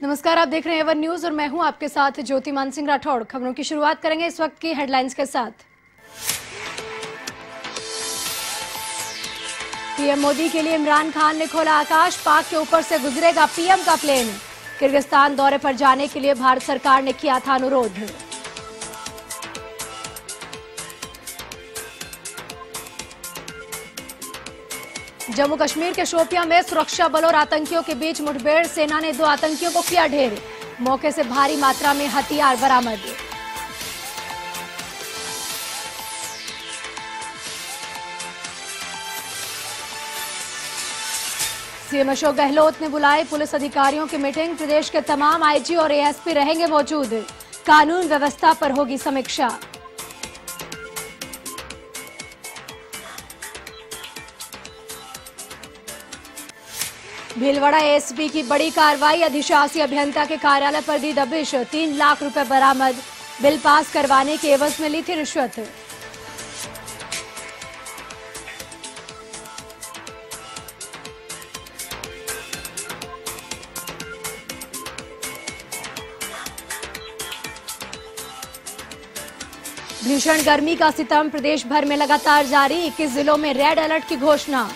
नमस्कार, आप देख रहे हैं एवर न्यूज़ और मैं हूँ आपके साथ ज्योति मान सिंह राठौड़। खबरों की शुरुआत करेंगे इस वक्त की हेडलाइंस के साथ। पीएम मोदी के लिए इमरान खान ने खोला आकाश, पाक के ऊपर से गुजरेगा पीएम का प्लेन। किर्गिस्तान दौरे पर जाने के लिए भारत सरकार ने किया था अनुरोध। जम्मू कश्मीर के शोपिया में सुरक्षा बलों और आतंकियों के बीच मुठभेड़। सेना ने दो आतंकियों को किया ढेर। मौके से भारी मात्रा में हथियार बरामद। सीएम अशोक गहलोत ने बुलाई पुलिस अधिकारियों की मीटिंग। प्रदेश के तमाम आईजी और एएसपी रहेंगे मौजूद। कानून व्यवस्था पर होगी समीक्षा। भीलवाड़ा एसपी की बड़ी कार्रवाई, अधिशासी अभियंता के कार्यालय पर दी दबिश, तीन लाख रुपए बरामद। बिल पास करवाने के एवज में ली थी रिश्वत। भीषण गर्मी का सितम, प्रदेश भर में लगातार जारी 21 जिलों में रेड अलर्ट की घोषणा।